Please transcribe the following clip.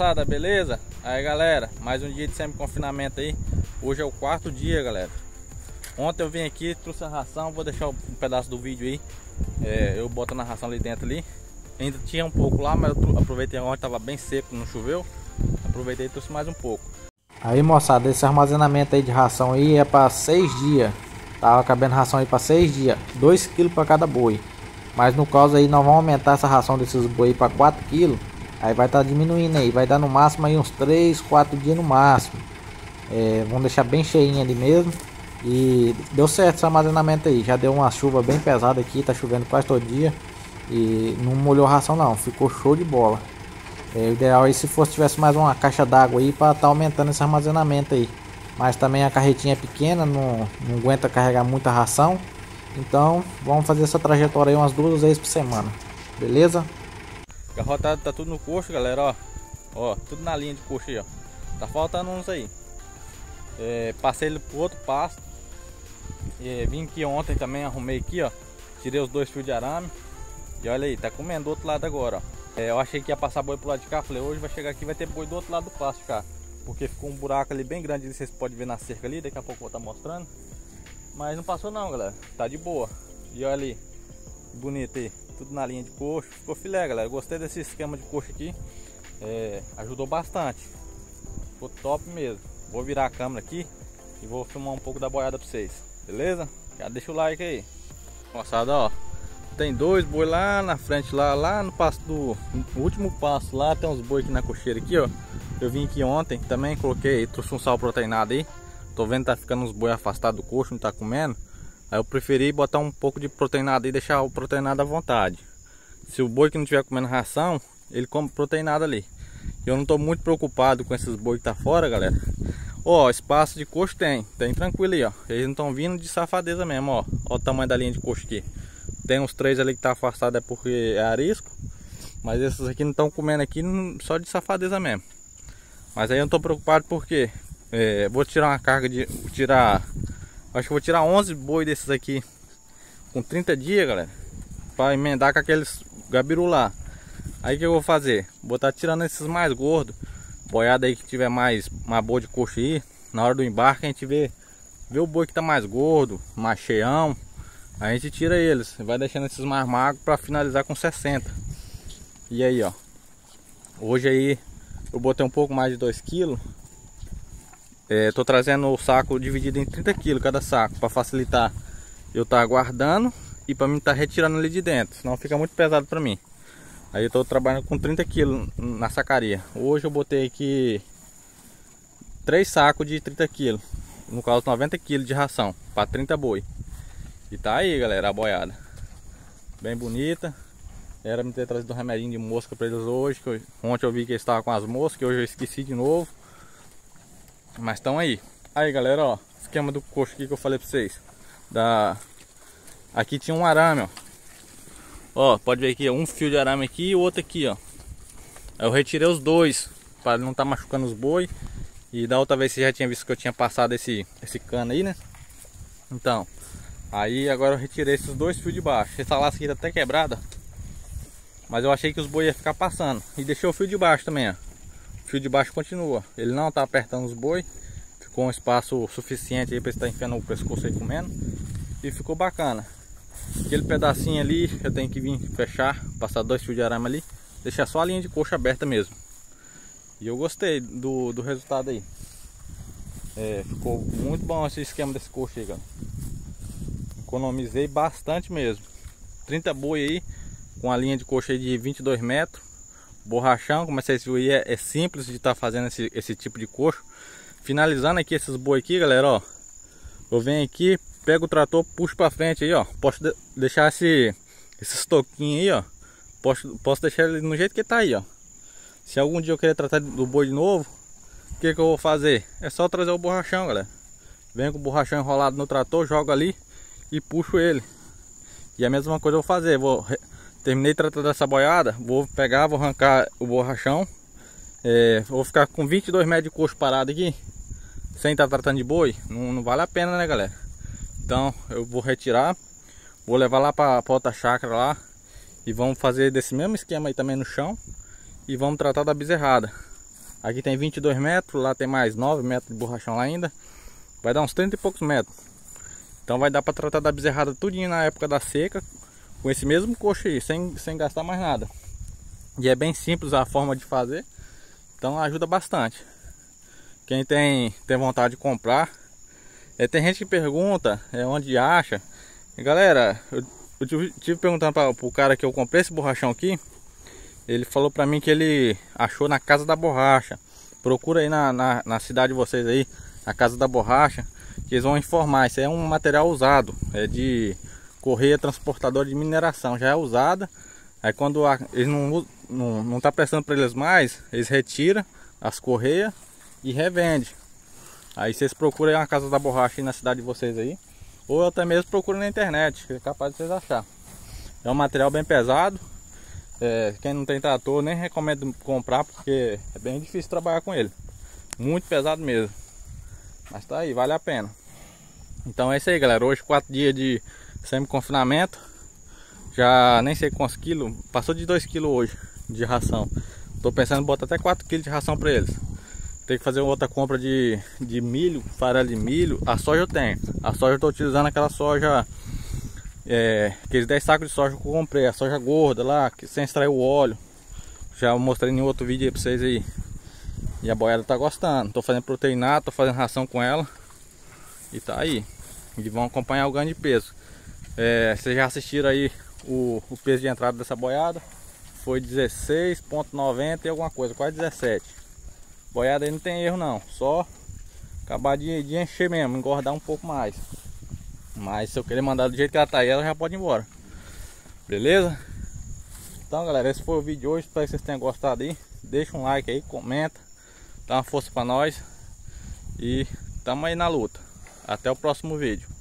moçada, beleza? Aí galera, mais um dia de semi-confinamento aí. Hoje é o quarto dia galera. Ontem eu vim aqui, trouxe a ração Vou deixar um pedaço do vídeo aí. É, Eu boto na ração ali dentro ali. Ainda tinha um pouco lá, mas eu aproveitei ontem Tava bem seco, não choveu. Aproveitei e trouxe mais um pouco. Aí moçada, esse armazenamento aí de ração aí é para seis dias Tava cabendo ração aí para seis dias 2 kg para cada boi. Mas no caso aí nós vamos aumentar essa ração desses boi para 4 kg Aí vai estar tá diminuindo aí, vai dar no máximo aí uns 3, 4 dias no máximo. É, vamos deixar bem cheinho ali mesmo. E deu certo esse armazenamento aí, já deu uma chuva bem pesada aqui, tá chovendo quase todo dia. E não molhou a ração não, ficou show de bola. É, o ideal aí se fosse tivesse mais uma caixa d'água aí para estar tá aumentando esse armazenamento aí. Mas também a carretinha é pequena, não, não aguenta carregar muita ração. Então vamos fazer essa trajetória aí umas duas vezes por semana. Beleza? Garrotado tá tudo no coxo, galera, ó. Ó, tudo na linha de coxo aí, ó. Tá faltando uns aí. É, passei ele pro outro pasto. É, vim aqui ontem também, arrumei aqui, ó. Tirei os dois fios de arame. E olha aí, tá comendo do outro lado agora, ó. É, eu achei que ia passar boi pro lado de cá. Falei, hoje vai chegar aqui vai ter boi do outro lado do pasto cá. Porque ficou um buraco ali bem grande, vocês podem ver na cerca ali. Daqui a pouco eu vou estar tá mostrando. Mas não passou não, galera. Tá de boa. E olha ali, bonito aí tudo na linha de coxo. Ficou filé, galera. Gostei desse esquema de coxo aqui. É, ajudou bastante. Ficou top mesmo. Vou virar a câmera aqui e vou filmar um pouco da boiada pra vocês. Beleza? Já deixa o like aí. Moçada, ó. Tem dois boi lá na frente, lá, lá no passo do no último passo lá. Tem uns boi aqui na cocheira aqui, ó. Eu vim aqui ontem, também coloquei, trouxe um sal proteinado aí. Tô vendo que tá ficando uns boi afastados do coxo, não tá comendo. Aí eu preferi botar um pouco de proteinado e deixar o proteinado à vontade. Se o boi que não estiver comendo ração, ele come proteinado ali. Eu não estou muito preocupado com esses boi que tá fora, galera. Ó, espaço de coxo tem, tem tranquilo aí, ó. Eles não estão vindo de safadeza mesmo, ó. Ó o tamanho da linha de coxo aqui. Tem uns três ali que tá afastado é porque é arisco. Mas esses aqui não estão comendo aqui só de safadeza mesmo. Mas aí eu não estou preocupado porque é, vou tirar uma carga de tirar Acho que vou tirar 11 boi desses aqui com 30 dias, galera. Para emendar com aqueles gabiru lá. Aí que eu vou fazer? Vou estar tá tirando esses mais gordos. Boiada aí que tiver mais uma boa de coxa aí. Na hora do embarque a gente vê, vê o boi que tá mais gordo, mais cheião. A gente tira eles. Vai deixando esses mais magros para finalizar com 60. E aí, ó. Hoje aí eu botei um pouco mais de 2 é, tô trazendo o saco dividido em 30 kg cada saco para facilitar eu estar tá guardando e para mim estar tá retirando ali de dentro, senão fica muito pesado para mim. Aí eu tô trabalhando com 30 kg na sacaria. Hoje eu botei aqui três sacos de 30 kg, no caso 90 kg de ração para 30 boi. E tá aí, galera, a boiada. Bem bonita. Era me ter trazido um remedinho de mosca para eles hoje, eu, ontem eu vi que eles estavam com as moscas, hoje eu esqueci de novo. Mas estão aí. Aí galera, ó. Esquema do coxo aqui que eu falei pra vocês. Da... Aqui tinha um arame, ó. Ó, pode ver aqui, um fio de arame aqui e o outro aqui, ó. Eu retirei os dois para não estar tá machucando os boi. E da outra vez você já tinha visto que eu tinha passado esse, esse cano aí, né? Então, aí agora eu retirei esses dois fios de baixo. Essa laça aqui tá até quebrada. Mas eu achei que os boi ia ficar passando. E deixei o fio de baixo também, ó fio de baixo continua. Ele não está apertando os boi. Ficou um espaço suficiente aí para estar enfiando o pescoço aí comendo. E ficou bacana. Aquele pedacinho ali eu tenho que vir fechar, passar dois fios de arame ali, deixar só a linha de coxa aberta mesmo. E eu gostei do, do resultado aí. É, ficou muito bom esse esquema desse coxa aí. Economizei bastante mesmo. 30 boi aí, com a linha de coxa aí de 22 metros borrachão, como vocês viram aí, é, é simples de estar tá fazendo esse, esse tipo de coxo. Finalizando aqui esses boi aqui, galera, ó. Eu venho aqui, pego o trator, puxo para frente aí, ó. Posso de deixar esse esses toquinhos aí, ó. Posso, posso deixar ele no jeito que tá aí, ó. Se algum dia eu querer tratar do boi de novo, o que que eu vou fazer? É só trazer o borrachão, galera. Venho com o borrachão enrolado no trator, jogo ali e puxo ele. E a mesma coisa eu vou fazer, vou Terminei tratando dessa boiada, vou pegar, vou arrancar o borrachão. É, vou ficar com 22 metros de coxo parado aqui, sem estar tá tratando de boi, não, não, vale a pena né galera. Então eu vou retirar, vou levar lá para outra chácara lá e vamos fazer desse mesmo esquema aí também no chão e vamos tratar da bezerrada. Aqui tem 22 metros, lá tem mais 9 metros de borrachão lá ainda. Vai dar uns 30 e poucos metros. Então vai dar para tratar da bezerrada tudinho na época da seca. Com esse mesmo coxo aí, sem, sem gastar mais nada. E é bem simples a forma de fazer. Então ajuda bastante. Quem tem, tem vontade de comprar. É, tem gente que pergunta é, onde acha. E, galera, eu, tive perguntando para o cara que eu comprei esse borrachão aqui. Ele falou para mim que ele achou na Casa da Borracha. Procura aí na, na, na, cidade de vocês aí, a Casa da Borracha, que eles vão informar. Isso é um material usado, é de correia transportadora de mineração, já é usada. Aí quando a, eles não, não, não tá prestando para eles mais, eles retiram as correias e revende. Aí vocês procuram a Casa da Borracha na cidade de vocês aí. Ou até mesmo procuram na internet, que é capaz de vocês achar. É um material bem pesado, é, quem não tem trator nem recomendo comprar porque é bem difícil trabalhar com ele. Muito pesado mesmo. Mas tá aí, vale a pena. Então é isso aí galera. Hoje quatro dias de semi-confinamento. Já nem sei quantos quilos. Passou de 2 quilos hoje de ração. Tô pensando em botar até 4 quilos de ração para eles. Tem que fazer outra compra de, de milho, farelo de milho. A soja eu tenho. A soja eu tô utilizando aquela soja é, aqueles 10 sacos de soja que eu comprei, a soja gorda lá, que sem extrair o óleo. Já mostrei em outro vídeo aí pra vocês aí. E a boiada tá gostando. Tô fazendo proteinado, tô fazendo ração com ela. E tá aí. E vão acompanhar o ganho de peso. É, vocês já assistiram aí o, o peso de entrada dessa boiada. Foi 16.90 e alguma coisa, quase 17. Boiada aí não tem erro não. Só acabar de, de encher mesmo, engordar um pouco mais. Mas se eu querer mandar do jeito que ela tá aí, ela já pode ir embora. Beleza? Então galera, esse foi o vídeo de hoje. Espero que vocês tenham gostado aí. Deixa um like aí, comenta. Dá uma força pra nós. E tamo aí na luta. Até o próximo vídeo.